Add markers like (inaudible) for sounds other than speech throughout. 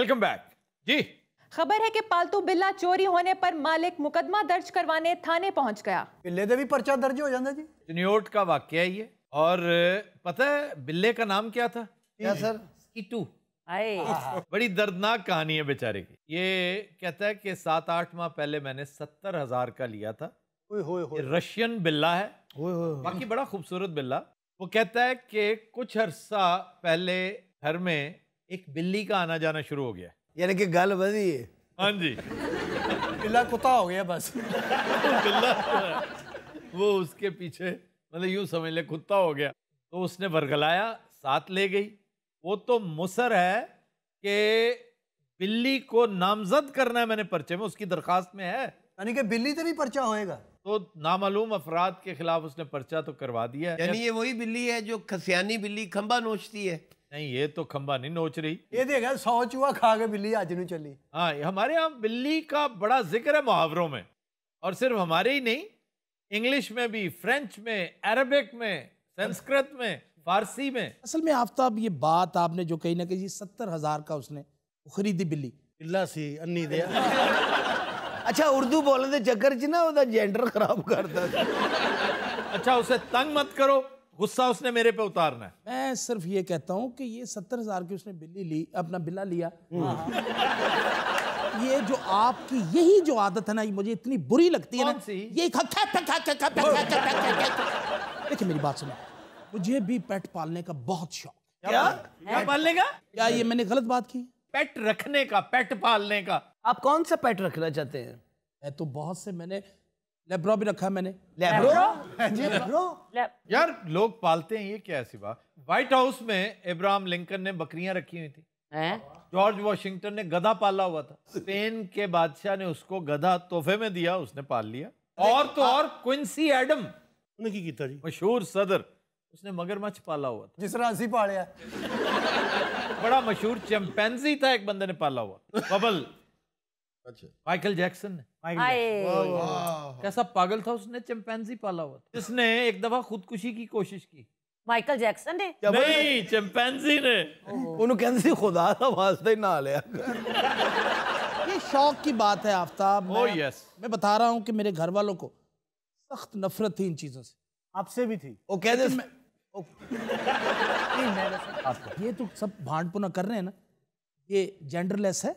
Welcome back जी। खबर है कि पालतू बिल्ला चोरी होने पर मालिक मुकदमा दर्ज करवाने थाने पहुँच गया। बिल्ले दे भी पर्चा दर्ज हो जाता जी। चिन्योट का वाक्य है ये। और पता है बिल्ले का नाम क्या था? क्या सर? कीटू आए। बड़ी दर्दनाक कहानी है बेचारे की। ये कहता है कि सात आठ माह पहले मैंने सत्तर हज़ार का लिया था। ओए होए होए। रशियन बिल्ला है। बाकी बड़ा खूबसूरत बिल्ला। वो कहता है कि कुछ अरसा पहले घर में एक बिल्ली का आना जाना शुरू हो गया यानी कि गल वधी है हाँ जी। बिल्ला कुत्ता हो गया बस। बिल्ला वो उसके पीछे मतलब यूँ समझ ले कुत्ता हो गया। तो उसने वर्गलाया साथ ले गई। वो तो मुसर है कि बिल्ली को नामजद करना है मैंने पर्चे में उसकी दरखास्त में है। यानी कि बिल्ली से भी पर्चा होएगा। तो नामालूम अफराद के खिलाफ उसने पर्चा तो करवा दिया यानी ये वही बिल्ली है जो खसियानी बिल्ली खंबा नोचती है। नहीं ये तो खंबा नहीं नोच रही। ये देखा सौ चूहा खा के बिल्ली आज नहीं चली। हाँ हमारे यहाँ बिल्ली का बड़ा ज़िक्र है मुहावरों में। और सिर्फ़ हमारे ही नहीं इंग्लिश में भी फ्रेंच में अरबिक में संस्कृत में फारसी में। असल में आफ्ताब ये बात आपने जो कही ना कही सत्तर हज़ार का उसने खरीदी बिल्ली। बिल्ला सी अन्नी दे। (laughs) अच्छा उर्दू बोलने के चक्कर च ना जेंडर तो खराब करता अच्छा उसे तंग मत करो। गुस्सा उसने मेरे पे उतारना है मैं सिर्फ़ ये कहता हूँ कि ये सत्तर हज़ार की उसने बिल्ली ली अपना बिल्ला लिया ये जो आपकी यही जो आदत है ना ये मुझे इतनी बुरी लगती है ना ये देखिए मेरी बात सुनो मुझे भी पेट पालने का बहुत शौक क्या क्या पालने का क्या ये मैंने गलत बात की पेट रखने का पेट पालने का आप कौन सा पेट रखना चाहते हैं मैं तो बहुत से मैंने लेब्रो भी रखा मैंने। लेब्रो लेब्रो यार लोग पालते हैं ये क्या ऐसी बात? व्हाइट हाउस में इब्राहम लिंकन ने बकरियाँ रखी हुई थी। जॉर्ज वॉशिंगटन ने गधा पाला हुआ था। स्पेन के बादशाह ने उसको गधा तोहफे में दिया उसने पाल लिया। और तो और क्विंसी एडम मशहूर सदर। उसने मगरमच्छ पाला हुआ था। जिस राशि पालिया बड़ा मशहूर चैम्पेंजी था एक बंदे ने पाला हुआ। बबल। अच्छा माइकल जैक्सन ने आए कैसा पागल था उसने चैंपेंजी पाला हुआ था जिसने एक दफा खुदकुशी की कोशिश की माइकल जैक्सन ने नहीं चैंपेंजी ने ਉਹਨੂੰ ਕਹਿੰਦੇ ਸੀ ਖੁਦਾ ਦਾ ਵਾਸਤਾ ਹੀ ਨਾ ਲਿਆ ये शौक की बात है आफ्ताब Oh, मैं- yes. मैं बता रहा हूँ कि मेरे घर वालों को सख्त नफरत थी इन चीजों से आपसे भी थी ਉਹ ਕਹਿੰਦੇ ये तो सब भांड पुना कर रहे हैं ना ये जेंडरलेस है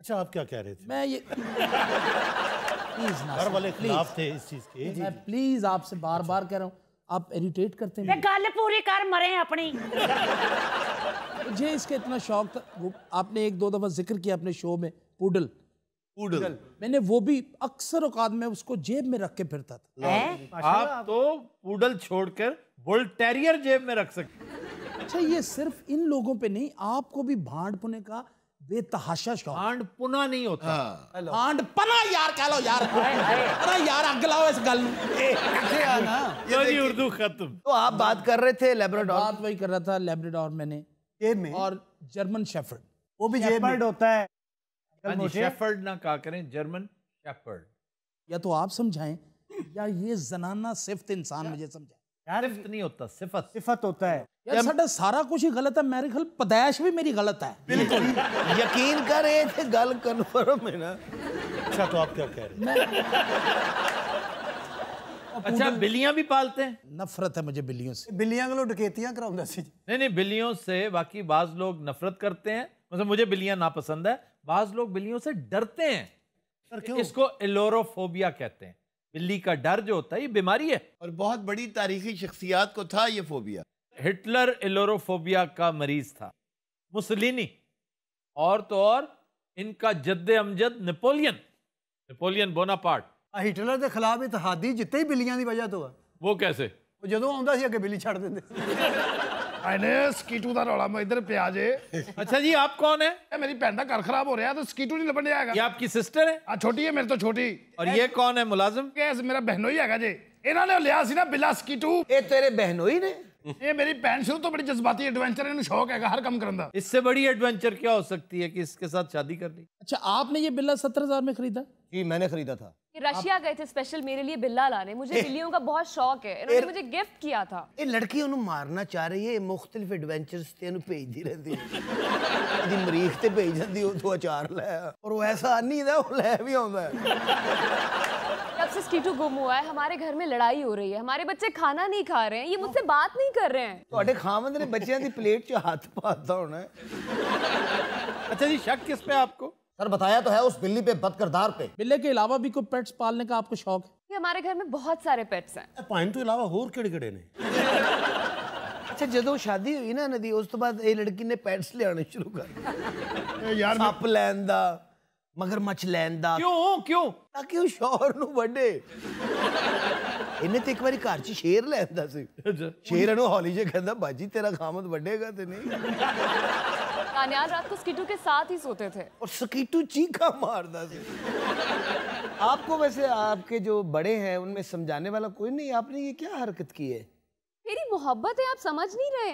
अच्छा आप क्या कह रहे थे? मैं ये प्लीज़ ना घर वाले खिलाफ थे इस चीज़ के। मैं प्लीज़ आपसे बार अच्छा। बार कह रहा हूँ आप इरिटेट करते हैं गल पूरी कर मरे अपनी। मुझे इसका इतना शौक था वो आपने एक दो दफ़ा ज़िक्र किया अपने शो में पूडल। पूडल। मैंने वो भी अक्सर औकात में उसको जेब में रख के फिरता था। है? अच्छा, आप तो पूडल छोड़कर बुल टेरियर जेब में रख सकते अच्छा ये सिर्फ़ इन लोगों पे नहीं आपको भी भांड पुने का बेतहाशा शौक भांड पुना नहीं होता। भांड पना यार कह लो यार। (laughs) अरे यार अग लाओ इस गल। नूं। लो जी उर्दू खत्म। तो आप बात कर रहे थे लेब्राडोर बात वही कर रहा था लेब्राडोर मैंने। जेब में? और जर्मन शेफर्ड वो भी में। होता है। हाँ जी शेफर्ड ना कहा करें जर्मन शेफर्ड या तो आप समझाएँ या ये जनाना सिफ्त इंसान मुझे समझाए। सिफ्त नहीं होता सिफत। सिफत होता है। सारा कुछ ही गलत है मेरे ख्याल पदैश भी मेरी गलत है। बिल्कुल। यकीन कर थे गल कन्फर्म है ना। अच्छा तो आप क्या कह रहे हैं? अच्छा बिल्लियाँ भी पालते हैं? नफरत है मुझे बिल्लियों से। बिल्लियाँ को डकैतियाँ कराऊँगा सी। नहीं नहीं बिल्लियों से बाकी बाज लोग नफरत करते हैं। मतलब मुझे बिल्लियाँ नापसंद है। बाज लोग बिल्लियों से डरते हैं। सर क्यों? इसको एलोरोफोबिया कहते हैं। बिल्ली का डर जो होता है ये बीमारी है। और बहुत बड़ी तारीखी शख्सियात को था ये फोबिया। हिटलर एलोरोफोबिया का मरीज था मुसलिनी और तो और इनका जद्द अमजद नेपोलियन नेपोलियन बोनापार्ट ਆ ਹਿਟਲਰ ਦੇ ਖਿਲਾਫ ਇਤਿਹਾਦੀ ਜਿੱਤੇ ਹੀ ਬਿੱਲੀਆਂ ਦੀ ਵਜ੍ਹਾ ਤੋਂ ਆ वो कैसे ਉਹ ਜਦੋਂ ਆਉਂਦਾ ਸੀ ਅੱਗੇ ਬਿੱਲੀ ਛੱਡ ਦਿੰਦੇ ਆਇਨੇ ਸਕੀਟੂ ਦਾ ਰੌਲਾ ਮੈਂ ਇੱਧਰ ਪਿਆ ਜੇ अच्छा जी आप कौन है ਇਹ ਮੇਰੀ ਭੈਣ ਦਾ ਘਰ ਖਰਾਬ ਹੋ ਰਿਹਾ ਤੇ ਸਕੀਟੂ ਨਹੀਂ ਲੱਭਣ ਡਿਆ ਹੈਗਾ ये आपकी सिस्टर है ਆ ਛੋਟੀ ਹੈ ਮੇਰੇ ਤੋਂ ਛੋਟੀ और ये कौन है मुलाजिम ਕੇਸ ਮੇਰਾ ਬਹਿਨੋ ਹੀ ਹੈਗਾ ਜੇ ਇਹਨਾਂ ਨੇ ਲਿਆ ਸੀ ਨਾ ਬਿੱਲਾ ਸਕੀਟੂ ਇਹ ਤੇਰੇ ਬਹਿਨੋਈ ਨੇ ਇਹ ਮੇਰੀ ਭੈਣ ਸ਼ੁਰੂ ਤੋਂ ਬੜੀ ਜਜ਼ਬਾਤੀ ਐਡਵੈਂਚਰ ਇਹਨੂੰ ਸ਼ੌਕ ਹੈਗਾ ਹਰ ਕੰਮ ਕਰਨ ਦਾ इससे बड़ी एडवेंचर क्या हो सकती है कि इसके साथ शादी कर ली अच्छा आपने ये बिल्ला सत्तर हजार में खरीदा जी मैंने खरीदा था ये रशिया गए थे स्पेशल मेरे लिए बिल्ला लाने मुझे बिल्लियों का बहुत शौक है इन्होंने मुझे गिफ्ट किया था ਇਹ ਲੜਕੀ ਉਹਨੂੰ ਮਾਰਨਾ ਚਾਹ ਰਹੀ ਹੈ ਮੁxtਲਿਫ ਐਡਵੈਂਚਰਸ ਤੇ ਇਹਨੂੰ ਭੇਜਦੀ ਰਹਿੰਦੀ ਹੈ ਉਹਦੀ ਮਰੀਖ ਤੇ ਭੇਜ ਜਾਂਦੀ ਉਹ ਤੋਂ ਅਚਾਰ ਲੈ ਆ। ਔਰ ਉਹ ਐਸਾ ਨਹੀਂ ਦਾ ਉਹ ਲੈ ਵੀ ਆਉਂਦਾ ਹੈ जब से स्कीटू गुम हुआ है हमारे घर में लड़ाई हो रही है हमारे बच्चे खाना नहीं खा रहे हैं ये मुझसे बात नहीं कर रहे हैं ਤੁਹਾਡੇ ਖਾਵੰਦ ਨੇ ਬੱਚਿਆਂ ਦੀ ਪਲੇਟ 'ਚ ਹੱਥ ਪਾਤਾ ਹੋਣਾ ਹੈ। अच्छा जी शक किस पे आपको सर बताया तो है उस बिल्ली पे बदकिरदार पे बिल्ले के अलावा भी कोई पेट्स पालने का आपको शौक है ये हमारे घर में बहुत सारे पेट्स हैं ਭਾਈਨ ਤੋਂ ਇਲਾਵਾ ਹੋਰ ਕਿਹੜੇ ਕਿਹੜੇ ਨੇ ਅੱਛਾ ਜਦੋਂ ਸ਼ਾਦੀ ਹੋਈ ਨਾ ਇਹਨਾਂ ਦੀ ਉਸ ਤੋਂ ਬਾਅਦ ਇਹ ਲੜਕੀ ਨੇ ਪੈਟਸ ਲਿਆਉਣੇ ਸ਼ੁਰੂ ਕਰ ਦਿੱਤੇ ਯਾਰ ਸੱਪ ਲੈਣ ਦਾ ਮਗਰਮੱਛ ਲੈਣ ਦਾ क्यों क्यों ਤਾਂ ਕਿ ਉਹ ਸ਼ੌਹਰ ਨੂੰ ਵੱਢੇ ਇਹਨੇ ਤੇ ਇੱਕ ਵਾਰੀ ਘਰ 'ਚ ਸ਼ੇਰ ਲੈਂਦਾ ਸੀ ਸ਼ੇਰ ਇਹਨੂੰ ਹੌਲੀ ਜਿਹੇ ਕਹਿੰਦਾ ਬਾਜੀ ਤੇਰਾ ਖਾਮਦ ਵੱਢੇਗਾ ਤੇ ਨਹੀਂ कान्याल रात को स्कीटू के साथ ही सोते थे और सकीटू चीखा मारदा से आपको वैसे आपके जो बड़े हैं उनमें समझाने वाला कोई नहीं आपने ये क्या हरकत की है मेरी मोहब्बत है आप समझ नहीं रहे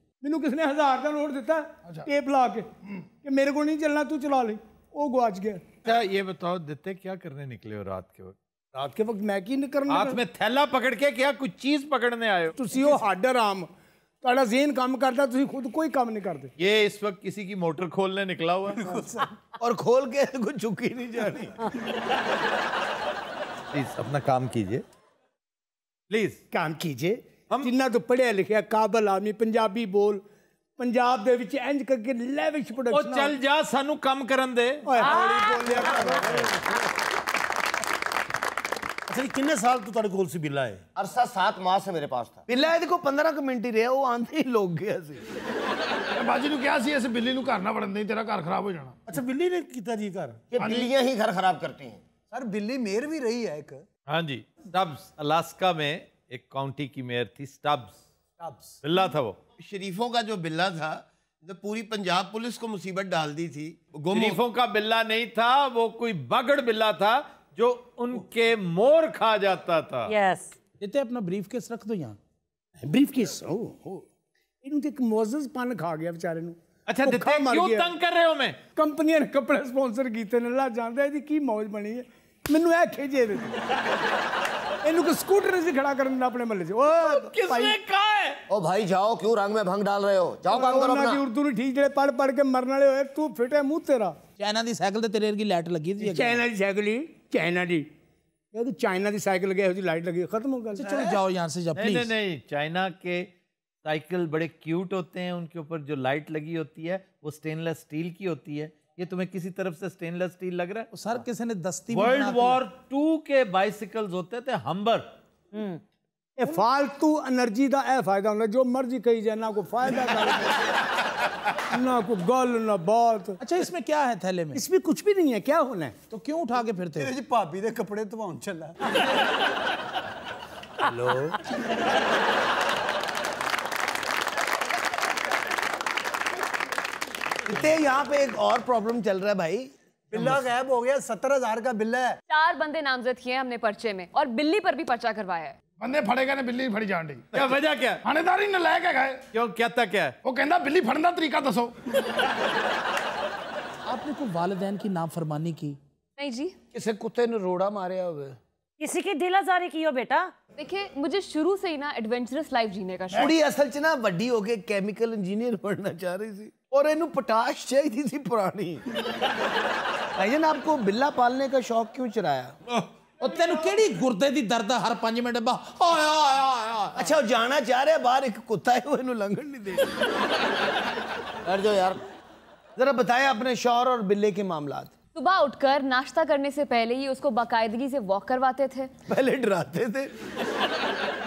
ਮੈਨੂੰ ਕਿਸ ਨੇ ਹਜ਼ਾਰ ਦਾ ਨੋਟ ਦਿੱਤਾ ਟੇਪ ਲਾ ਕੇ ਕਿ ਮੇਰੇ ਕੋਲ ਨਹੀਂ ਚੱਲਣਾ ਤੂੰ ਚਲਾ ਲੈ ਉਹ ਗਵਾਚ ਗਿਆ अच्छा ये बताओ दित्ते क्या करने निकले हो रात के वक्त ਰਾਤ ਕੇ ਵਕਤ ਮੈਂ ਕੀ ਨਹੀਂ ਕਰਨਾ हाथ में थैला पकड़ के क्या कुछ चीज पकड़ने आए हो ਤੁਸੀਂ ਉਹ ਹੱਡ ਆਰਾਮ ਤੁਹਾਡਾ ਜ਼ੇਨ ਕੰਮ ਕਰਦਾ ਤੁਸੀਂ ਖੁਦ ਕੋਈ ਕੰਮ ਨਹੀਂ ਕਰਦੇ ये इस वक्त किसी की मोटर खोलने निकला हुआ है (laughs) और खोल के (laughs) कुछ चुकी नहीं जानी प्लीज अपना काम कीजिए प्लीज ਕੰਮ ਕੀਜੇ ਜਿੰਨਾ ਤੋਂ ਪੜਿਆ ਲਿਖਿਆ ਕਾਬਲ ਆਦਮੀ ਪੰਜਾਬੀ ਬੋਲ ਪੰਜਾਬ ਦੇ ਵਿੱਚ ਇੰਜ ਕਰਕੇ ਲੈਵਿਸ਼ ओ ਪ੍ਰੋਡਕਸ਼ਨ चल जा सानू कम करन दे ਓਏ ਹੌਲੀ ਬੋਲਿਆ ਕਰੋ। ਅੱਛਾ ਜੀ ਕਿੰਨੇ ਸਾਲ ਤੋਂ ਤੁਹਾਡੇ ਕੋਲ ਸੀ ਬਿੱਲਾ ਹੈ अरसा सात माह से मेरे पास था बिल्ला ਇਹਦੇ ਕੋ 15 ਕੁ ਮਿੰਟ ਹੀ ਰਿਹਾ ਉਹ ਆਂਦੇ ਹੀ ਲੋਕ ਗਿਆ ਸੀ ਮੈਂ ਬਾਜੀ ਨੂੰ ਕਿਹਾ ਸੀ ਇਸ ਬਿੱਲੀ ਨੂੰ ਘਰ ਨਾ ਵੜਨ ਦੇ ਤੇਰਾ ਘਰ ਖਰਾਬ ਹੋ ਜਾਣਾ ਅੱਛਾ ਬਿੱਲੀ ਨੇ ਕੀਤਾ ਜੀ ਘਰ ये बिल्लियां ही घर खराब करती हैं ਸਰ ਬਿੱਲੀ ਮੇਰ ਵੀ ਰਹੀ ਹੈ ਇੱਕ हाँ जी स्टब्स अलास्का में एक काउंटी की मेयर थी स्टब्स स्टब्स बिल्ला था वो। शरीफों का जो बिल्ला था तो पूरी पंजाब पुलिस को मुसीबत डाल दी थी। शरीफों का बिल्ला नहीं था वो कोई बगड़ बिल्ला था जो उनके मोर खा जाता था। Yes yes. अपना ब्रीफ केस रख दो यहाँ। ब्रीफ केस ओ हो। ਇਹਨੂੰ ਤੇ ਇੱਕ ਮੌਜ਼ਸ ਪਨ ਖਾ ਗਿਆ ਵਿਚਾਰੇ ਨੂੰ ਅੱਛਾ ਦਿੱਤੇ ਕਿਉਂ ਤੰਗ ਕਰ ਰਹੇ कपड़े स्पॉन्सर ਕੰਪਨੀਆਂ थे ਕੱਪੜੇ ਸਪਾਂਸਰ ਕੀਤੇ ਨੇ ਲਾ ਜਾਂਦਾ ਇਹਦੀ ਕੀ ਮੌਜ ਬਣੀ ਤੇ। ਇਹਨੂੰ ਕਿ ਸਕੂਟਰ ਨਹੀਂ ਸੀ ਖੜਾ ਕਰਨ ਦਾ ਆਪਣੇ ਮੱਲੇ 'ਚ ਓਏ किसने कहा है ओ भाई जाओ क्यों रंग में भंग डाल रहे हो जाओ काम करो ਉਹਨਾਂ ਦੀ अपना ਉਰਦੂ ਨੂੰ ਠੀਕ ਜਿਹੜੇ ਪੜ ਪੜ ਕੇ ਮਰਨ ਵਾਲੇ ਹੋਏ ਤੂੰ ਫਿਟੇ ਮੂੰਹ ਤੇਰਾ चाइना दी साइकिल ते तेरे वर्गी लाइट लगी थी अगे। ਚਾਈਨਾ ਦੀ ਸਾਈਕਲ ਹੀ ਚਾਈਨਾ ਦੀ ਇਹ ਤਾਂ ਚਾਈਨਾ ਦੀ ਸਾਈਕਲ ਗਏ ਉਹਦੀ ਲਾਈਟ ਲੱਗੀ ਖਤਮ ਹੋ ਗਿਆ अच्छा, चलो जाओ यहाँ से जा नहीं नहीं प्लीज नहीं चाइना के साइकिल बड़े क्यूट होते हैं उनके ऊपर जो लाइट लगी होती है वो स्टेनलेस स्टील की होती है ये तुम्हें किसी तरफ़ से स्टेनलेस स्टील लग रहा है? सर हाँ। किसी ने दस्ती वर्ल्ड वॉर टू के बाइसिकल्स होते थे हम्बर फालतू एनर्जी का ऐ फ़ायदा होना जो मर्ज़ी कही जाए ना को फ़ायदा (laughs) ना को गल ना बात। अच्छा इसमें क्या है थैले में? इसमें कुछ भी नहीं है क्या होना है? तो क्यों उठा के फिरते हो? भाभी के कपड़े धवान चला। (laughs) हेलो। (laughs) इतने यहाँ पे एक और प्रॉब्लम चल रहा है भाई बिल्ला गायब हो गया सत्तर हजार का बिल्ला है चार बंदे नामजद किए हैं हमने पर्चे में और बिल्ली पर भी पर्चा करवाया है ਬੰਦੇ ਫੜੇ ਗਏ ਨੇ ਬਿੱਲੀ ਫੜੀ ਜਾਣ ਦੀ क्या वजह क्या है? ਥਾਣੇਦਾਰ ਹੀ ਨਲਾਇਕ ਹੈਗਾ ਹੈ। क्यों क्या था क्या है ਉਹ ਕਹਿੰਦਾ ਬਿੱਲੀ ਫੜਨ ਦਾ ਤਰੀਕਾ ਦੱਸੋ आपने कोई वालदेन की नाफरमानी की नहीं जी किसी कुत्ते ने रोड़ा मारे हुए किसी की दिल आजारी की हो बेटा देखिए मुझे शुरू से ही ना एडवेंचरस लाइफ जीने का शौक ਕੁੜੀ ਅਸਲ 'ਚ ਨਾ ਵੱਡੀ ਹੋ ਕੇ ਕੈਮੀਕਲ ਇੰਜੀਨੀਅਰ ਬਣਨਾ ਚਾਹ ਰਹੀ ਸੀ और ਇਹਨੂੰ ਪਟਾਸ਼ ਚਾਹੀਦੀ ਸੀ ਪੁਰਾਣੀ भाईजान आपको बिल्ला पालने का शौक क्यों चराया ਉਹ ਤੈਨੂੰ ਕਿਹੜੀ ਗੁਰਦੇ ਦੀ ਦਰਦ ਆ ਹਰ 5 ਮਿੰਟ ਬਾਅਦ ਆਇਆ ਆਇਆ ਆਇਆ अच्छा वो जाना चाह रहे हैं बाहर एक कुत्ता है वो इन्हें लंघन नहीं दे बैठ जाओ यार जरा बताएं अपने शौहर और बिल्ले के मामलात सुबह उठकर नाश्ता करने से पहले ही उसको बाकायदगी से वॉक करवाते थे पहले डराते थे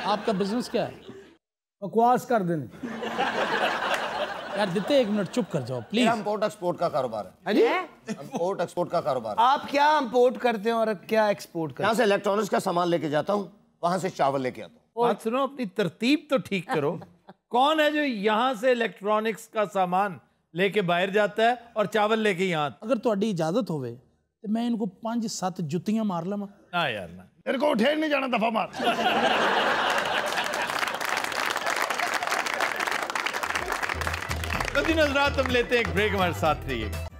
आपका बिजनेस क्या है ਬਕਵਾਸ ਕਰਦੇ ਨੇ यार दिते एक मिनट चुप कर जाओ प्लीज़ हम पोर्ट एक्सपोर्ट का कारोबार है। हाँ जी? इम्पोर्ट एक्सपोर्ट का कारोबार आप क्या इम्पोर्ट करते हो और क्या एक्सपोर्ट करते यहाँ से इलेक्ट्रॉनिक्स का सामान लेके जाता हूँ वहाँ से चावल लेके आता हूँ। बात सुनो अपनी तरतीब तो ठीक करो। (laughs) कौन है जो यहाँ से इलेक्ट्रॉनिक्स का सामान लेके बाहर जाता है और चावल लेके यहाँ अगर थोड़ी इजाज़त होवे तो मैं इनको पाँच सत्त जुतियाँ मार लवा। ना यार ना। तेरे को उठे नहीं जाना दफ़ा मार। (laughs) दिन हजरात हम लेते हैं एक ब्रेक हमारे साथ रहिएगा